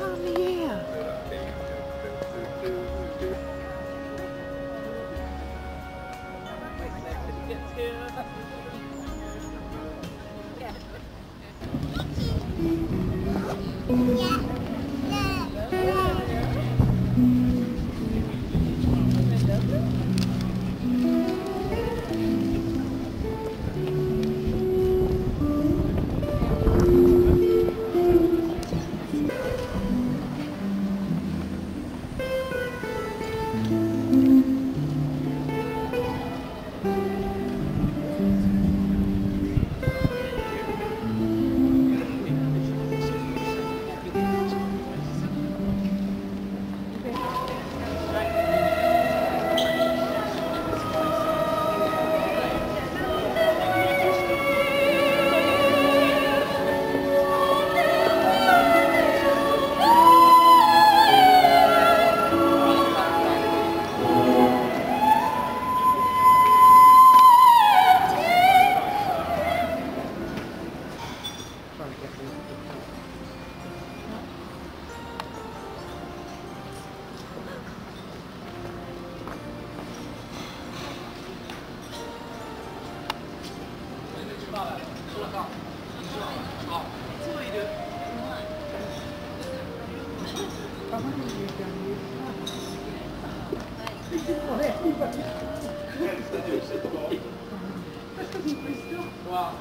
time of year. Yeah. Wow.